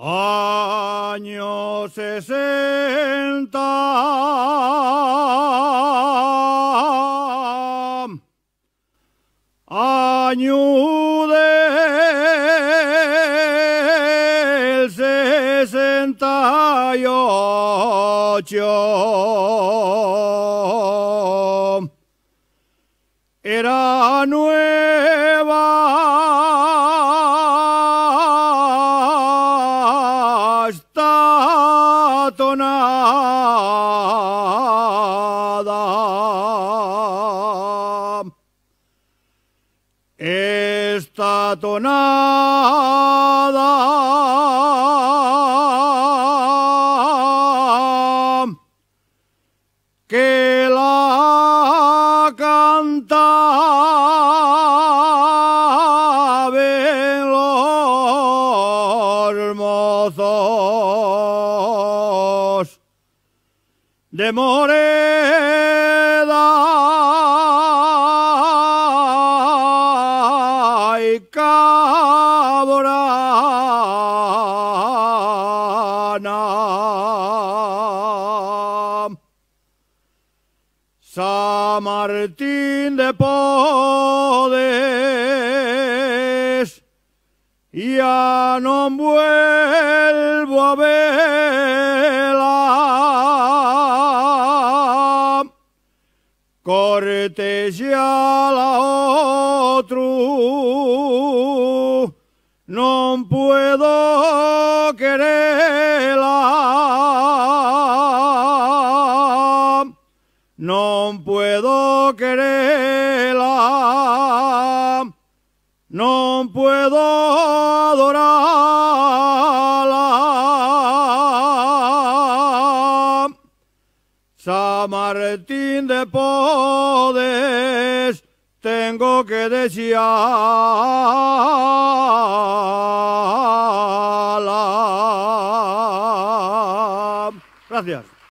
Año sesenta. Año del sesenta y ocho. Era nueva tonada. Esta tonada que la cantaban los mozos de Moreda y Cabrana. San Martín de Podes, ya no vuelvo a verla. Cortes ya la otro, no puedo quererla. No puedo quererla, no puedo adorarla. San Martín de Podes, tengo que desearla. Gracias.